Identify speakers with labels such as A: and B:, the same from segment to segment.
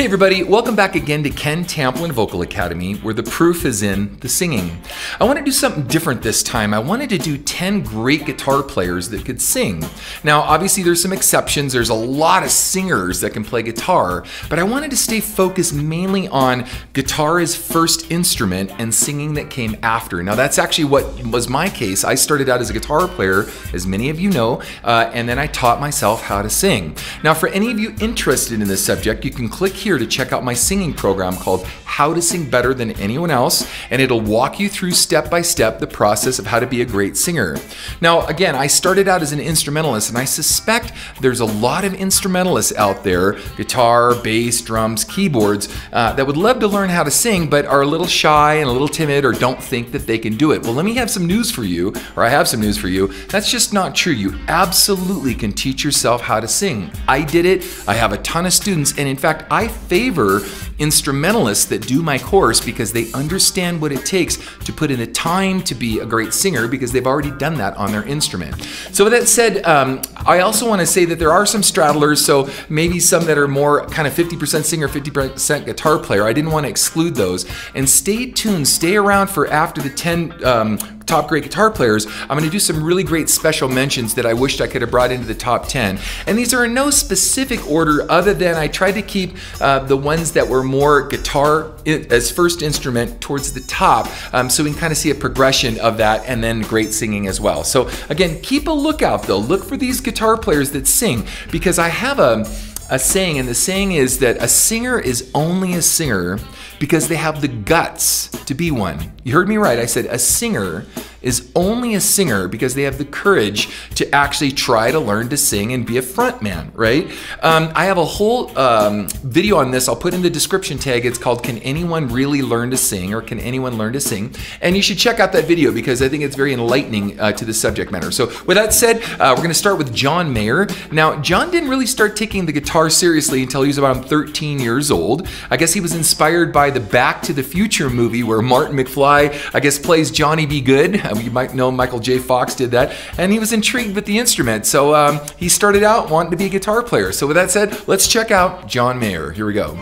A: Hey everybody, welcome back again to Ken Tamplin Vocal Academy, where the proof is in the singing. I want to do something different this time. I wanted to do 10 great guitar players that could sing. Now, obviously there's some exceptions. There's a lot of singers that can play guitar, but I wanted to stay focused mainly on guitar as first instrument and singing that came after. Now, that's actually what was my case. I started out as a guitar player, as many of you know, uh, and then I taught myself how to sing. Now, for any of you interested in this subject, you can click here here to check out my singing program called How to Sing Better Than Anyone Else, and it'll walk you through step by step the process of how to be a great singer. Now, again, I started out as an instrumentalist, and I suspect there's a lot of instrumentalists out there guitar, bass, drums, keyboards uh, that would love to learn how to sing, but are a little shy and a little timid or don't think that they can do it. Well, let me have some news for you, or I have some news for you. That's just not true. You absolutely can teach yourself how to sing. I did it, I have a ton of students, and in fact, I favor instrumentalists that do my course because they understand what it takes to put in the time to be a great singer because they've already done that on their instrument. So with that said, um, I also want to say that there are some straddlers, so maybe some that are more kind of 50% singer, 50% guitar player. I didn't want to exclude those. And stay tuned, stay around for after the 10 um, top great guitar players, I'm going to do some really great special mentions that I wished I could have brought into the top 10. And these are in no specific order other than I tried to keep uh, the ones that were more guitar as first instrument towards the top um, so we can kind of see a progression of that and then great singing as well. So again, keep a lookout though. Look for these guitar players that sing because I have a, a saying and the saying is that a singer is only a singer because they have the guts to be one. You heard me right. I said a singer is only a singer because they have the courage to actually try to learn to sing and be a front man, right? Um, I have a whole um, video on this. I'll put in the description tag. It's called Can Anyone Really Learn to Sing or Can Anyone Learn to Sing? And you should check out that video because I think it's very enlightening uh, to the subject matter. So with that said, uh, we're going to start with John Mayer. Now, John didn't really start taking the guitar seriously until he was about 13 years old. I guess he was inspired by the Back to the Future movie where Martin McFly, I guess, plays Johnny B. Goode. And you might know Michael J. Fox did that, and he was intrigued with the instrument. So um, he started out wanting to be a guitar player. So with that said, let's check out John Mayer. Here we go.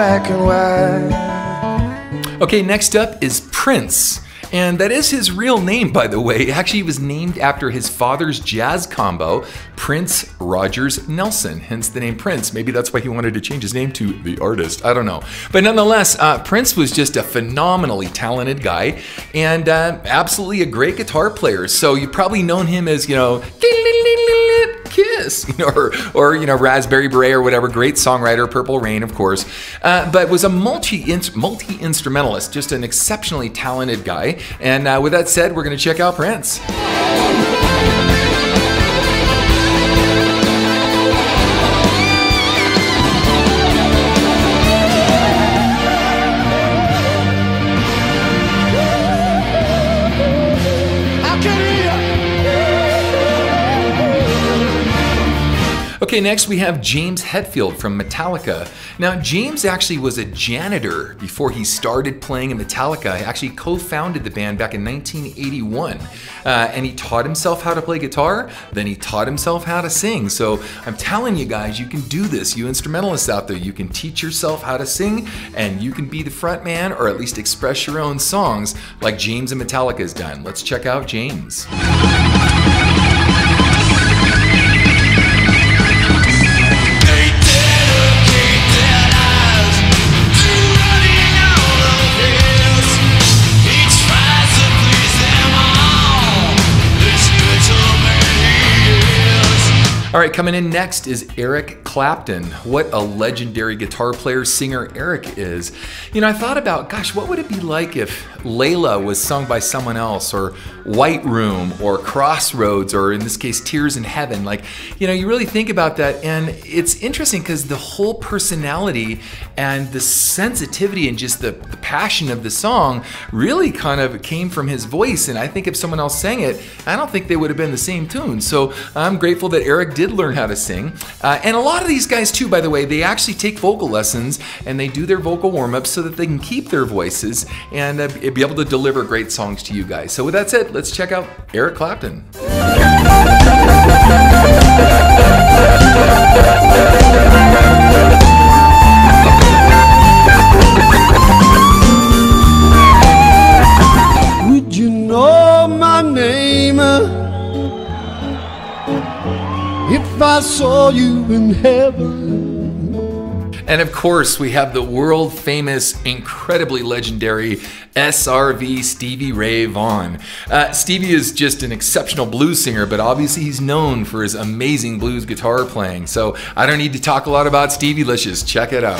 A: black and white. Okay, next up is Prince. And that is his real name, by the way. Actually, he was named after his father's jazz combo, Prince Rogers Nelson, hence the name Prince. Maybe that's why he wanted to change his name to the artist. I don't know. But nonetheless, uh, Prince was just a phenomenally talented guy and uh, absolutely a great guitar player. So you've probably known him as, you know, Kiss, you know, or, or you know, Raspberry Beret or whatever. Great songwriter, Purple Rain, of course, uh, but was a multi multi instrumentalist, just an exceptionally talented guy. And uh, with that said, we're going to check out Prince. Next we have James Hetfield from Metallica. Now, James actually was a janitor before he started playing in Metallica. He actually co-founded the band back in 1981. Uh, and he taught himself how to play guitar, then he taught himself how to sing. So I'm telling you guys, you can do this. You instrumentalists out there, you can teach yourself how to sing and you can be the front man or at least express your own songs like James and Metallica has done. Let's check out James. All right, coming in next is Eric Clapton. What a legendary guitar player, singer Eric is. You know, I thought about, gosh, what would it be like if Layla was sung by someone else, or White Room, or Crossroads, or in this case, Tears in Heaven? Like, you know, you really think about that, and it's interesting because the whole personality and the sensitivity and just the, the passion of the song really kind of came from his voice. And I think if someone else sang it, I don't think they would have been the same tune. So I'm grateful that Eric did learn how to sing. Uh, and a lot of these guys, too, by the way, they actually take vocal lessons and they do their vocal warm ups so that they can keep their voices and uh, be able to deliver great songs to you guys. So, with that said, let's check out Eric Clapton.
B: I saw you in heaven?
A: And of course, we have the world famous, incredibly legendary SRV Stevie Ray Vaughan. Uh, Stevie is just an exceptional blues singer, but obviously he's known for his amazing blues guitar playing. So I don't need to talk a lot about Stevie, let's just check it out.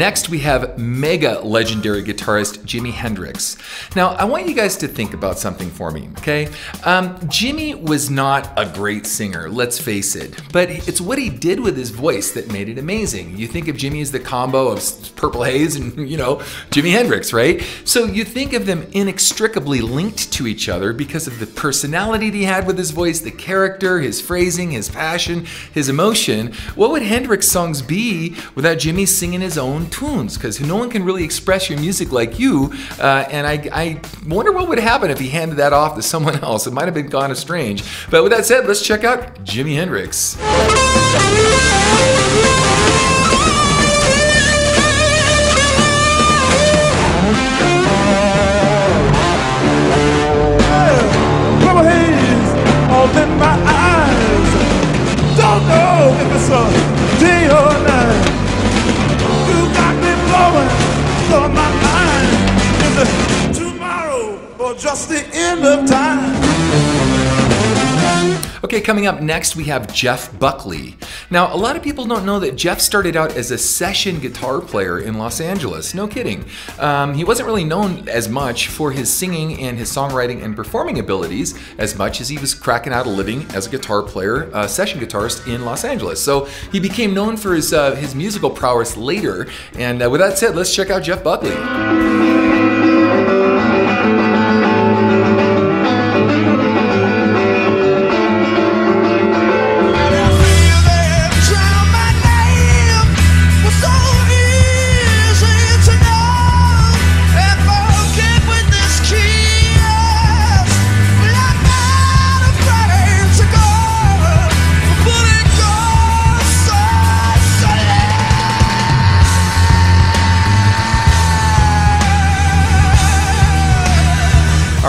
A: Next, we have mega legendary guitarist Jimi Hendrix. Now, I want you guys to think about something for me, okay? Um, Jimi was not a great singer, let's face it, but it's what he did with his voice that made it amazing. You think of Jimi as the combo of Purple Haze and, you know, Jimi Hendrix, right? So you think of them inextricably linked to each other because of the personality that he had with his voice, the character, his phrasing, his passion, his emotion. What would Hendrix songs be without Jimi singing his own tunes? Because no one can really express your music like you, uh, and I, I wonder what would happen if he handed that off to someone else. It might have been of strange. But with that said, let's check out Jimi Hendrix. Coming up next, we have Jeff Buckley. Now, a lot of people don't know that Jeff started out as a session guitar player in Los Angeles. No kidding. Um, he wasn't really known as much for his singing and his songwriting and performing abilities as much as he was cracking out a living as a guitar player, session guitarist in Los Angeles. So he became known for his, uh, his musical prowess later. And uh, with that said, let's check out Jeff Buckley.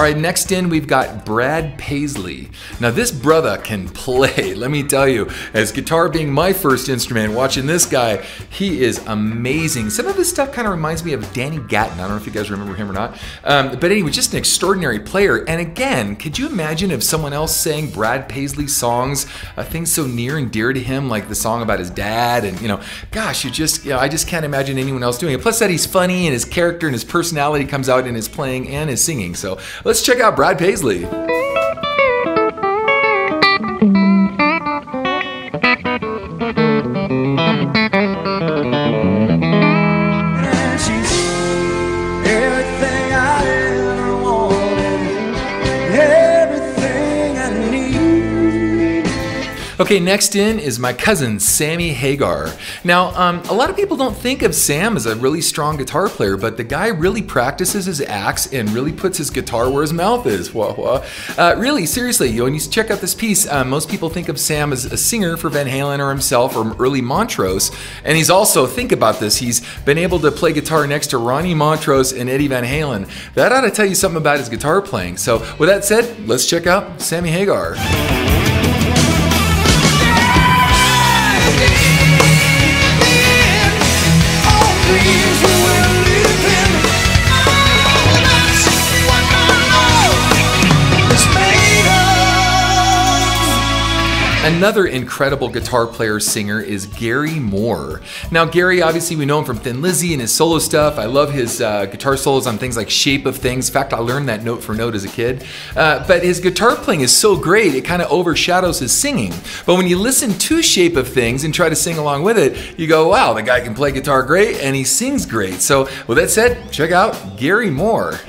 A: All right, next in we've got Brad Paisley. Now this brother can play, let me tell you. As guitar being my first instrument, watching this guy, he is amazing. Some of his stuff kind of reminds me of Danny Gatton. I don't know if you guys remember him or not. Um, but anyway, just an extraordinary player. And again, could you imagine if someone else sang Brad Paisley songs, uh, things so near and dear to him, like the song about his dad, and you know, gosh, you just, you know, I just can't imagine anyone else doing it. Plus that he's funny and his character and his personality comes out in his playing and his singing. So let's check out Brad Paisley. Okay, next in is my cousin Sammy Hagar. Now, um, a lot of people don't think of Sam as a really strong guitar player, but the guy really practices his axe and really puts his guitar where his mouth is. Wah, wah. Uh, really, seriously, you when you check out this piece, uh, most people think of Sam as a singer for Van Halen or himself or early Montrose, and he's also think about this. He's been able to play guitar next to Ronnie Montrose and Eddie Van Halen. That ought to tell you something about his guitar playing. So, with that said, let's check out Sammy Hagar. City Another incredible guitar player singer is Gary Moore. Now, Gary, obviously, we know him from Thin Lizzy and his solo stuff. I love his uh, guitar solos on things like Shape of Things. In fact, I learned that note for note as a kid. Uh, but his guitar playing is so great, it kind of overshadows his singing. But when you listen to Shape of Things and try to sing along with it, you go, wow, the guy can play guitar great and he sings great. So, with that said, check out Gary Moore.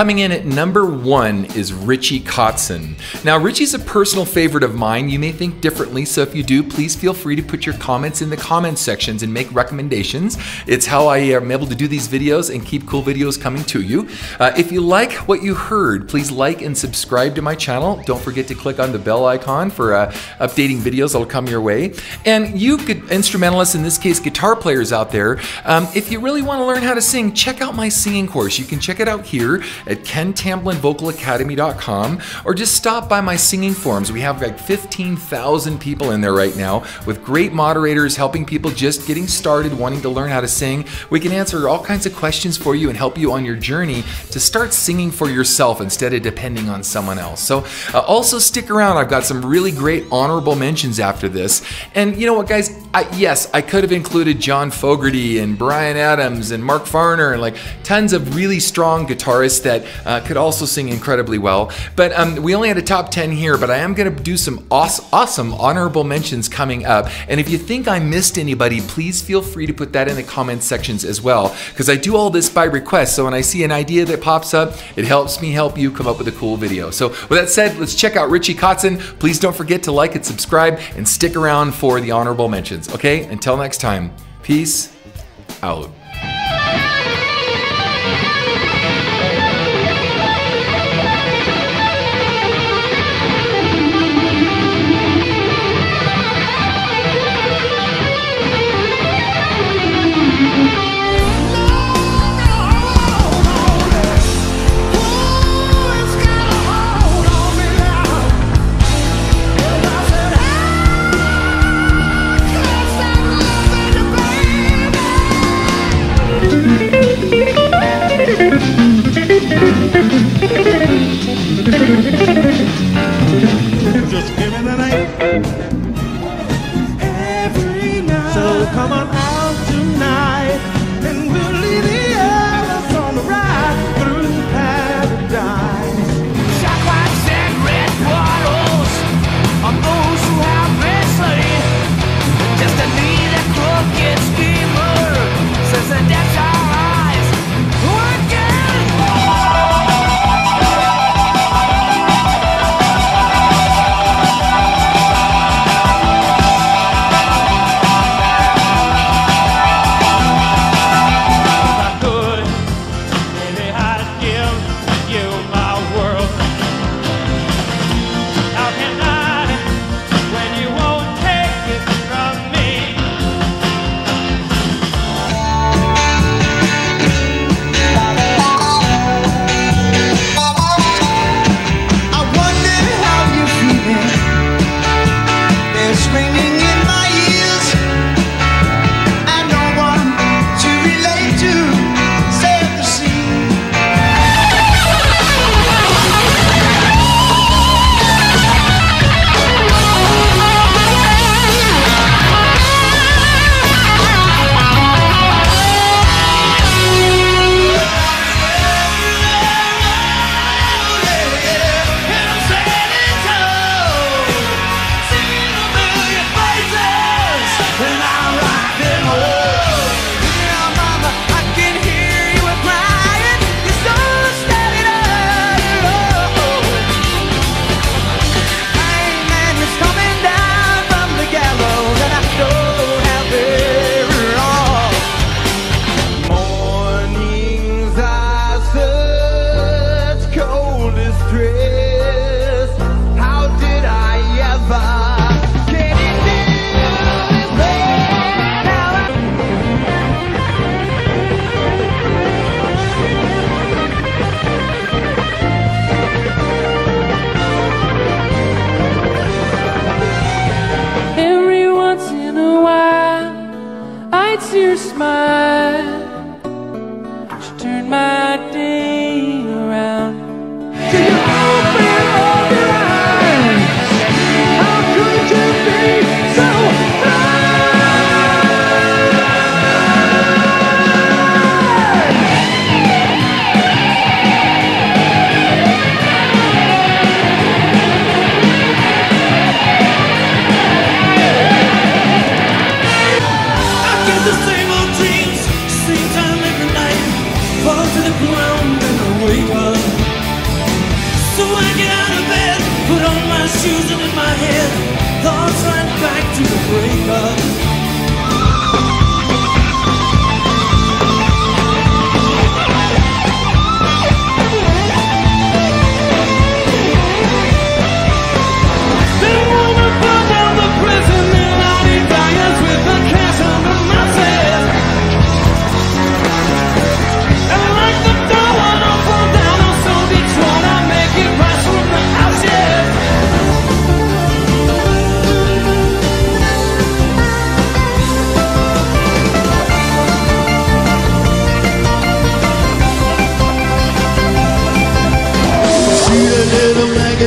A: Coming in at number one is Richie Kotzen. Now, Richie's a personal favorite of mine. You may think differently, so if you do, please feel free to put your comments in the comments sections and make recommendations. It's how I am able to do these videos and keep cool videos coming to you. Uh, if you like what you heard, please like and subscribe to my channel. Don't forget to click on the bell icon for uh, updating videos that'll come your way. And you could instrumentalists, in this case, guitar players out there, um, if you really want to learn how to sing, check out my singing course. You can check it out here at kentamplinvocalacademy.com or just stop by my singing forums. We have like 15,000 people in there right now with great moderators helping people just getting started wanting to learn how to sing. We can answer all kinds of questions for you and help you on your journey to start singing for yourself instead of depending on someone else. So uh, also stick around. I've got some really great honorable mentions after this. And you know what guys, I, yes, I could have included John Fogerty and Bryan Adams and Mark Farner and like tons of really strong guitarists that uh, could also sing incredibly well. But um, we only had a top 10 here, but I am going to do some awesome, awesome honorable mentions coming up. And if you think I missed anybody, please feel free to put that in the comment sections as well, because I do all this by request. So when I see an idea that pops up, it helps me help you come up with a cool video. So with that said, let's check out Richie Kotzen. Please don't forget to like and subscribe and stick around for the honorable mentions. Okay, until next time, peace out.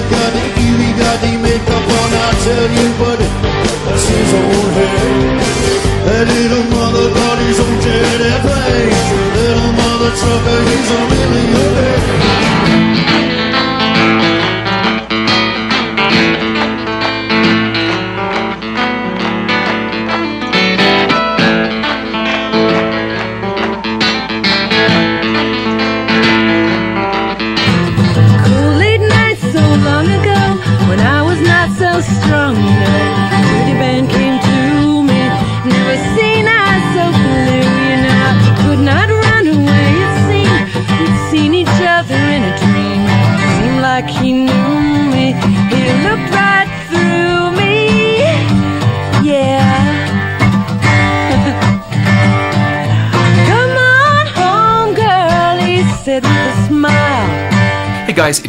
C: The
B: Evie got the makeup on, I tell you, buddy, that's his own hair. That little mother got his own jet airplane. Little mother trucker, he's a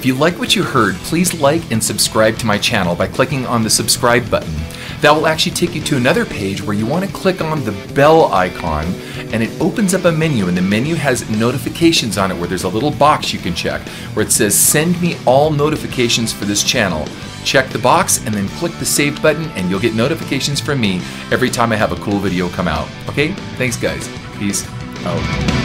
A: if you like what you heard, please like and subscribe to my channel by clicking on the subscribe button. That will actually take you to another page where you want to click on the bell icon and it opens up a menu and the menu has notifications on it where there's a little box you can check where it says send me all notifications for this channel. Check the box and then click the saved button and you'll get notifications from me every time I have a cool video come out. Okay? Thanks guys. Peace out.